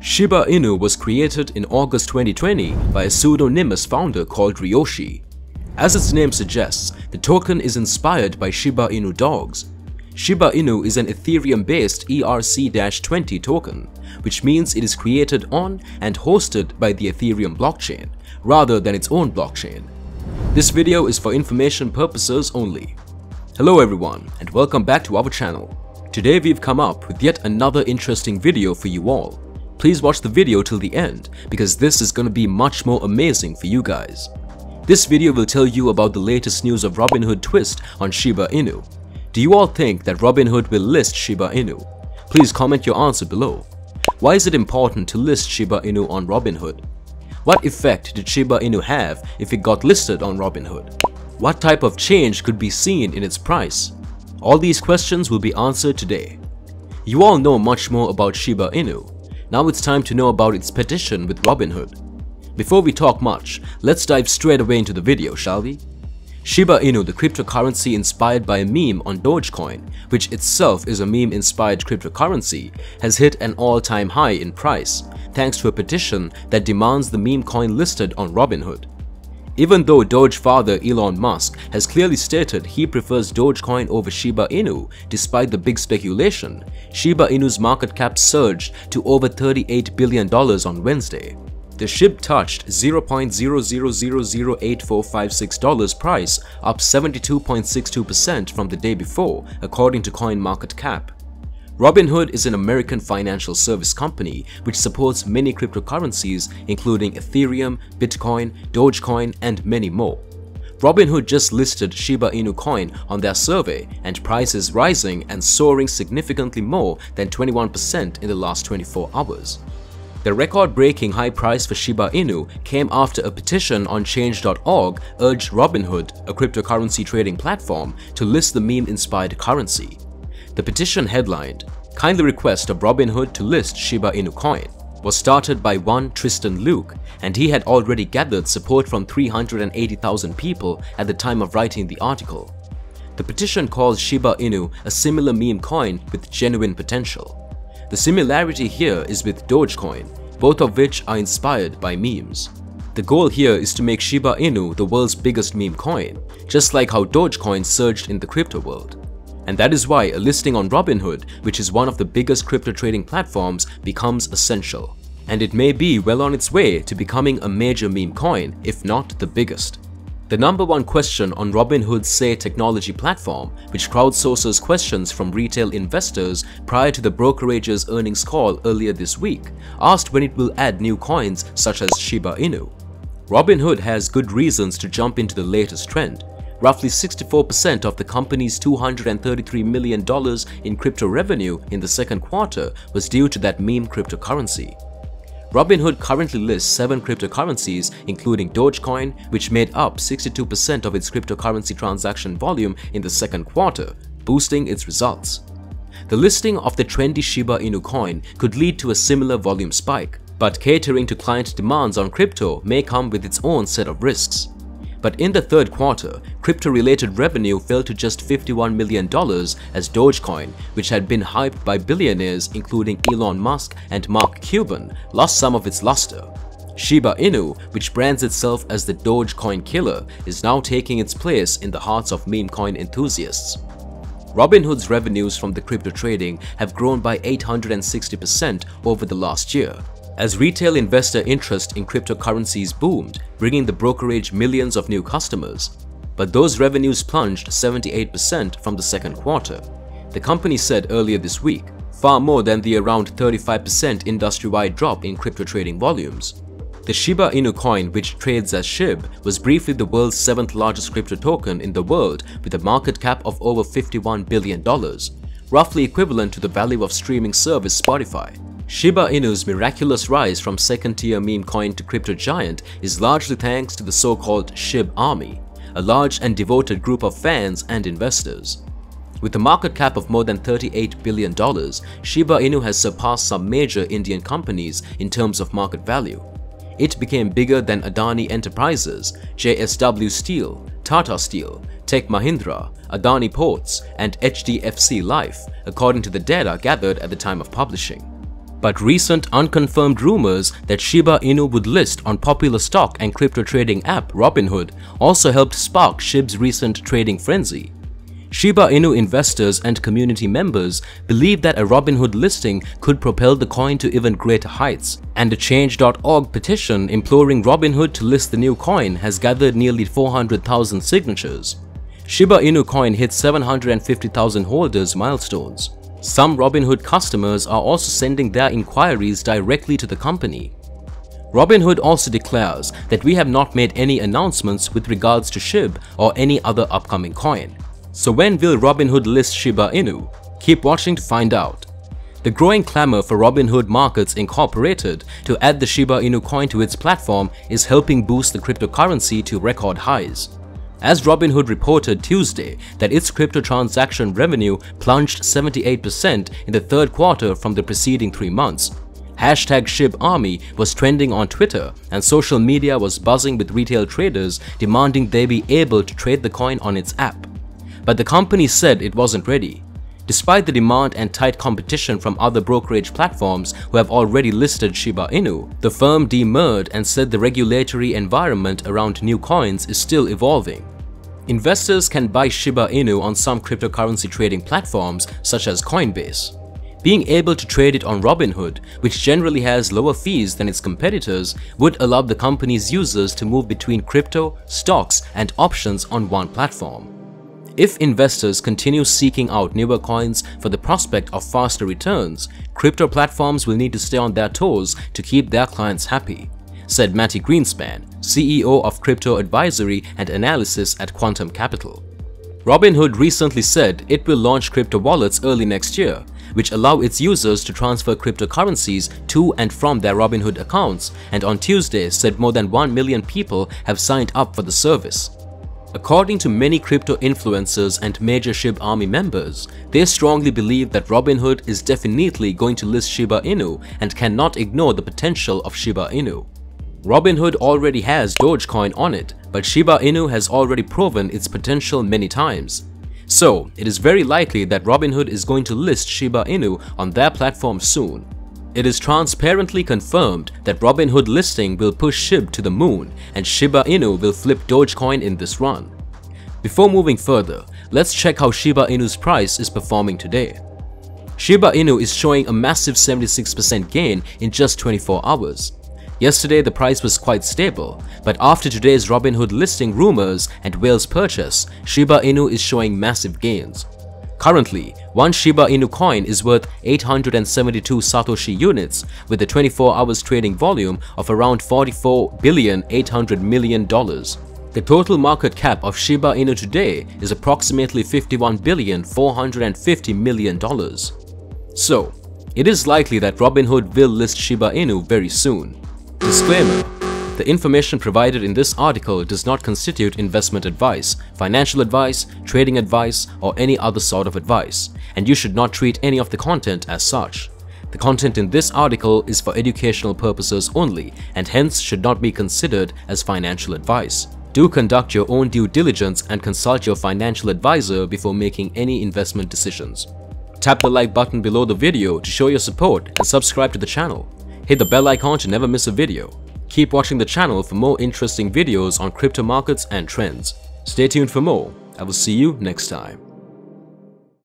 Shiba Inu was created in August 2020 by a pseudonymous founder called Ryoshi. As its name suggests, the token is inspired by Shiba Inu dogs. Shiba Inu is an Ethereum-based ERC-20 token, which means it is created on and hosted by the Ethereum blockchain, rather than its own blockchain. This video is for information purposes only. Hello everyone and welcome back to our channel. Today we've come up with yet another interesting video for you all. Please watch the video till the end because this is gonna be much more amazing for you guys. This video will tell you about the latest news of Robinhood twist on Shiba Inu. Do you all think that Robinhood will list Shiba Inu? Please comment your answer below. Why is it important to list Shiba Inu on Robinhood? What effect did Shiba Inu have if it got listed on Robinhood? What type of change could be seen in its price? All these questions will be answered today. You all know much more about Shiba Inu. Now it's time to know about its petition with Robinhood. Before we talk much, let's dive straight away into the video, shall we? Shiba Inu, the cryptocurrency inspired by a meme on Dogecoin, which itself is a meme-inspired cryptocurrency, has hit an all-time high in price, thanks to a petition that demands the meme coin listed on Robinhood. Even though Doge father Elon Musk has clearly stated he prefers Dogecoin over Shiba Inu despite the big speculation, Shiba Inu's market cap surged to over $38 billion on Wednesday. The ship touched $0.00008456 price, up 72.62% from the day before, according to CoinMarketCap. Robinhood is an American financial service company which supports many cryptocurrencies including Ethereum, Bitcoin, Dogecoin, and many more. Robinhood just listed Shiba Inu coin on their survey and prices rising and soaring significantly more than 21% in the last 24 hours. The record-breaking high price for Shiba Inu came after a petition on Change.org urged Robinhood, a cryptocurrency trading platform, to list the meme-inspired currency. The petition headlined, Kindly request of Robinhood to list Shiba Inu coin, was started by one Tristan Luke and he had already gathered support from 380,000 people at the time of writing the article. The petition calls Shiba Inu a similar meme coin with genuine potential. The similarity here is with Dogecoin, both of which are inspired by memes. The goal here is to make Shiba Inu the world's biggest meme coin, just like how Dogecoin surged in the crypto world. And that is why a listing on Robinhood, which is one of the biggest crypto trading platforms, becomes essential. And it may be well on its way to becoming a major meme coin, if not the biggest. The number one question on Robinhood's Say Technology platform, which crowdsources questions from retail investors prior to the brokerage's earnings call earlier this week, asked when it will add new coins such as Shiba Inu. Robinhood has good reasons to jump into the latest trend, Roughly 64% of the company's $233 million in crypto revenue in the second quarter was due to that meme cryptocurrency. Robinhood currently lists 7 cryptocurrencies including Dogecoin which made up 62% of its cryptocurrency transaction volume in the second quarter, boosting its results. The listing of the trendy Shiba Inu coin could lead to a similar volume spike, but catering to client demands on crypto may come with its own set of risks. But in the third quarter, crypto-related revenue fell to just $51 million as Dogecoin, which had been hyped by billionaires including Elon Musk and Mark Cuban, lost some of its luster. Shiba Inu, which brands itself as the Dogecoin killer, is now taking its place in the hearts of meme coin enthusiasts. Robinhood's revenues from the crypto trading have grown by 860% over the last year, as retail investor interest in cryptocurrencies boomed, bringing the brokerage millions of new customers. But those revenues plunged 78% from the second quarter. The company said earlier this week, far more than the around 35% industry-wide drop in crypto trading volumes. The Shiba Inu coin, which trades as SHIB, was briefly the world's seventh largest crypto token in the world with a market cap of over $51 billion, roughly equivalent to the value of streaming service Spotify. Shiba Inu's miraculous rise from second-tier meme coin to crypto giant is largely thanks to the so-called SHIB army, a large and devoted group of fans and investors. With a market cap of more than $38 billion, Shiba Inu has surpassed some major Indian companies in terms of market value. It became bigger than Adani Enterprises, JSW Steel, Tata Steel, Tech Mahindra, Adani Ports, and HDFC Life, according to the data gathered at the time of publishing. But recent unconfirmed rumors that Shiba Inu would list on popular stock and crypto trading app Robinhood also helped spark SHIB's recent trading frenzy. Shiba Inu investors and community members believe that a Robinhood listing could propel the coin to even greater heights, and a Change.org petition imploring Robinhood to list the new coin has gathered nearly 400,000 signatures. Shiba Inu coin hit 750,000 holders milestones. Some Robinhood customers are also sending their inquiries directly to the company. Robinhood also declares that we have not made any announcements with regards to SHIB or any other upcoming coin. So when will Robinhood list Shiba Inu? Keep watching to find out. The growing clamor for Robinhood Markets Incorporated to add the Shiba Inu coin to its platform is helping boost the cryptocurrency to record highs. As Robinhood reported Tuesday that its crypto transaction revenue plunged 78% in the third quarter from the preceding three months. Hashtag SHIB Army was trending on Twitter and social media was buzzing with retail traders demanding they be able to trade the coin on its app. But the company said it wasn't ready. Despite the demand and tight competition from other brokerage platforms who have already listed Shiba Inu, the firm demurred and said the regulatory environment around new coins is still evolving. Investors can buy Shiba Inu on some cryptocurrency trading platforms such as Coinbase. Being able to trade it on Robinhood, which generally has lower fees than its competitors, would allow the company's users to move between crypto, stocks, and options on one platform. If investors continue seeking out newer coins for the prospect of faster returns, crypto platforms will need to stay on their toes to keep their clients happy, said Mati Greenspan, CEO of crypto advisory and analysis at Quantum Capital. Robinhood recently said it will launch crypto wallets early next year, which allow its users to transfer cryptocurrencies to and from their Robinhood accounts, and on Tuesday said more than 1 million people have signed up for the service. According to many crypto influencers and major SHIB army members, they strongly believe that Robinhood is definitely going to list Shiba Inu and cannot ignore the potential of Shiba Inu. Robinhood already has Dogecoin on it, but Shiba Inu has already proven its potential many times. So, it is very likely that Robinhood is going to list Shiba Inu on their platform soon. It is transparently confirmed that Robinhood listing will push SHIB to the moon and Shiba Inu will flip Dogecoin in this run. Before moving further, let's check how Shiba Inu's price is performing today. Shiba Inu is showing a massive 76% gain in just 24 hours. Yesterday the price was quite stable, but after today's Robinhood listing rumors and whales purchase, Shiba Inu is showing massive gains. Currently, one Shiba Inu coin is worth 872 Satoshi units with a 24 hours trading volume of around 44 billion 800 million dollars. The total market cap of Shiba Inu today is approximately 51 billion 450 million dollars. So, it is likely that Robinhood will list Shiba Inu very soon. Disclaimer the information provided in this article does not constitute investment advice, financial advice, trading advice, or any other sort of advice, and you should not treat any of the content as such. The content in this article is for educational purposes only and hence should not be considered as financial advice. Do conduct your own due diligence and consult your financial advisor before making any investment decisions. Tap the like button below the video to show your support and subscribe to the channel. Hit the bell icon to never miss a video. Keep watching the channel for more interesting videos on crypto markets and trends. Stay tuned for more. I will see you next time.